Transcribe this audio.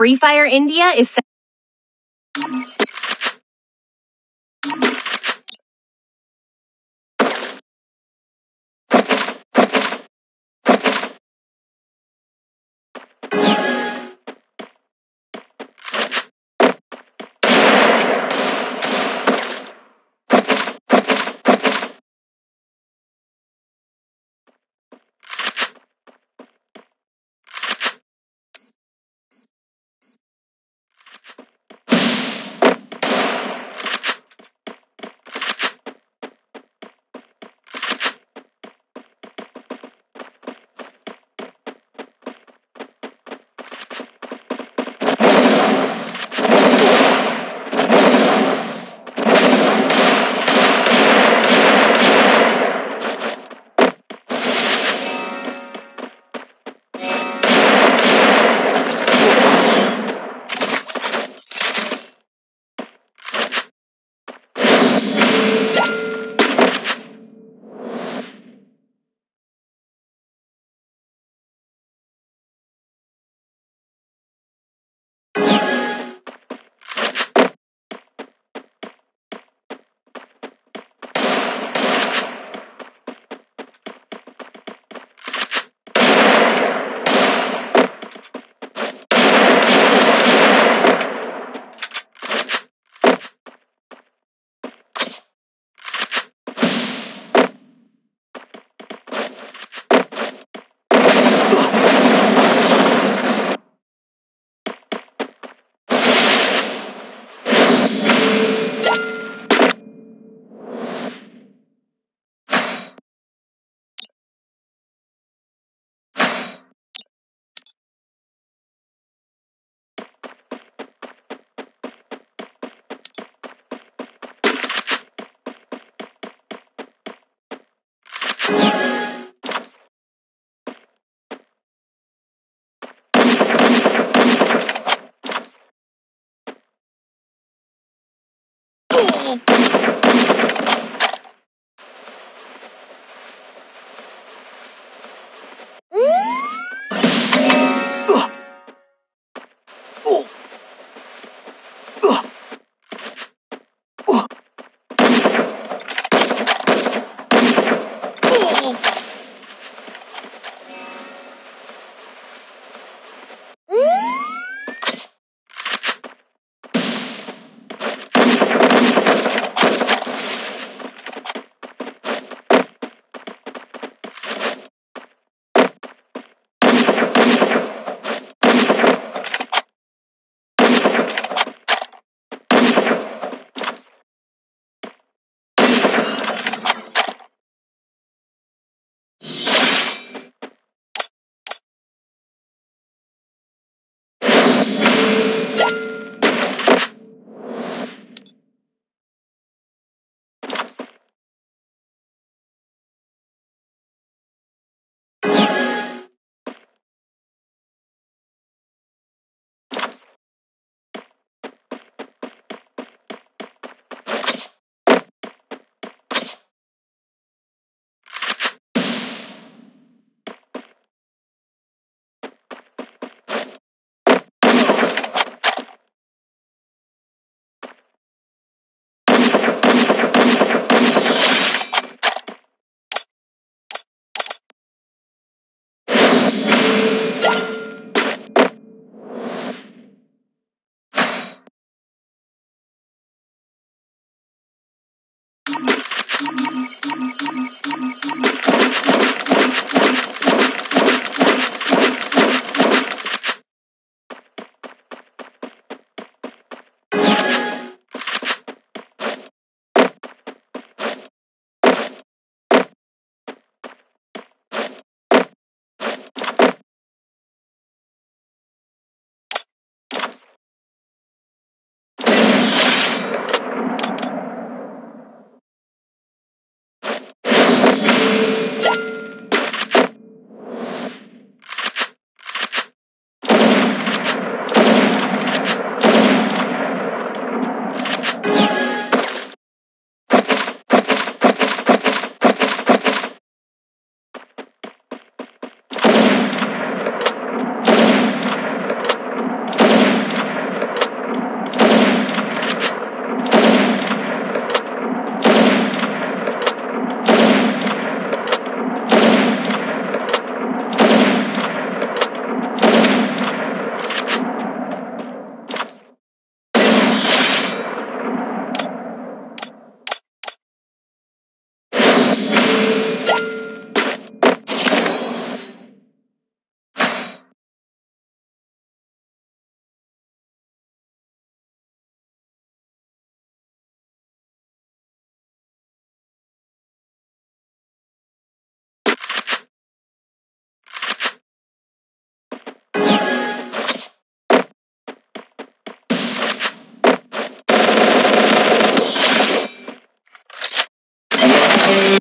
Free Fire India is. Yeah! Bye.